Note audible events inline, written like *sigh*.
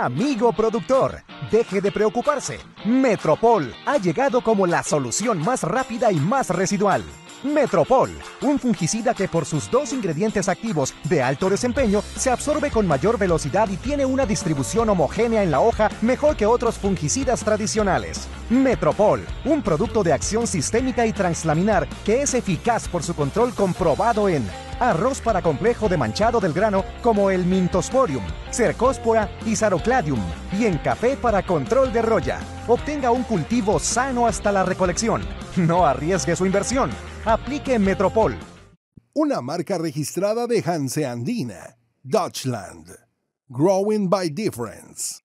Amigo productor, deje de preocuparse. Metropol ha llegado como la solución más rápida y más residual. Metropol, un fungicida que por sus dos ingredientes activos de alto desempeño se absorbe con mayor velocidad y tiene una distribución homogénea en la hoja mejor que otros fungicidas tradicionales. Metropol, un producto de acción sistémica y translaminar que es eficaz por su control comprobado en arroz para complejo de manchado del grano como el Mintosporium, Cercospora y Sarocladium, y en café para control de roya. Obtenga un cultivo sano hasta la recolección. *laughs* No arriesgue su inversión. Aplique Metropol. Una marca registrada de Hanse Andina, Deutschland. Growing by Difference.